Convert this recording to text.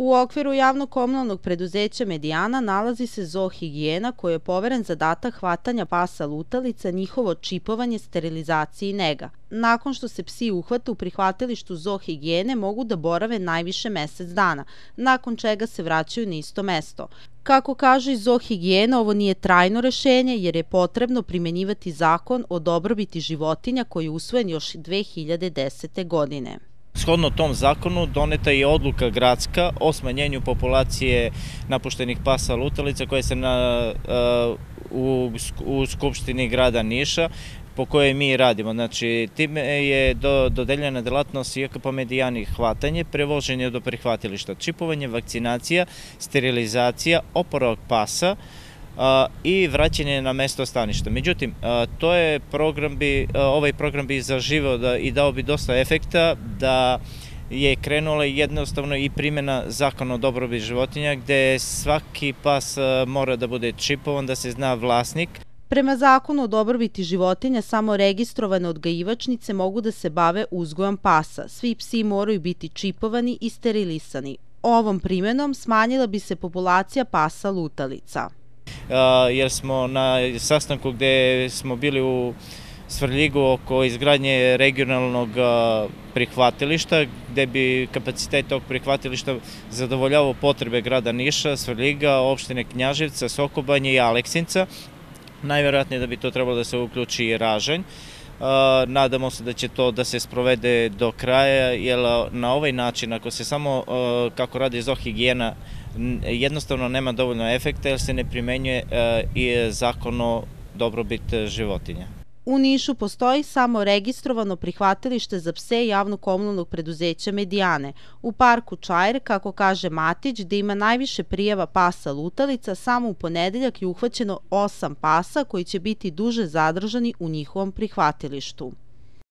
U okviru javno-komunalnog preduzeća Medijana nalazi se zoohigijena koja je poveren zadatak hvatanja pasa lutalica, njihovo čipovanje, sterilizacija i nega. Nakon što se psi uhvate u prihvatilištu zoohigijene mogu da borave najviše mesec dana, nakon čega se vraćaju na isto mesto. Kako kaže zoohigijena, ovo nije trajno rešenje jer je potrebno primenjivati zakon o dobrobiti životinja koji je usvojen još 2010. godine. Shodno tom zakonu doneta je odluka gradska o smanjenju populacije napuštenih pasa lutalica koje se na, uh, u, u Skupštini grada Niša po kojoj mi radimo. Znači, time je do, dodeljena delatnost IKP medijani hvatanje, prevoženje do prihvatilišta, čipovanje, vakcinacija, sterilizacija, oporavak pasa, i vraćanje na mesto staništa. Međutim, to je program bi, ovaj program bi zaživao da, i dao bi dosta efekta da je krenula jednostavno i primjena zakona o dobrobit životinja gde svaki pas mora da bude čipovan, da se zna vlasnik. Prema zakonu o dobrobiti životinja, samo registrovane odgajivačnice mogu da se bave uzgojom pasa. Svi psi moraju biti čipovani i sterilisani. Ovom primjenom smanjila bi se populacija pasa lutalica jer smo na sastanku gde smo bili u Svrljigu oko izgradnje regionalnog prihvatilišta, gde bi kapacitet tog prihvatilišta zadovoljavao potrebe grada Niša, Svrljiga, opštine Knjaževca, Sokobanje i Aleksinca. Najverovatnije da bi to trebalo da se uključi i Ražanj. Nadamo se da će to da se sprovede do kraja, jer na ovaj način, ako se samo, kako radi zohigijena, jednostavno nema dovoljno efekta jer se ne primenjuje e, i zakon o dobrobit životinja. U Nišu postoji samo registrovano prihvatilište za pse javno-komunalnog preduzeća Medijane. U parku Čajer, kako kaže Matić, gde ima najviše prijava pasa lutalica, samo u ponedeljak je uhvaćeno osam pasa koji će biti duže zadržani u njihovom prihvatilištu.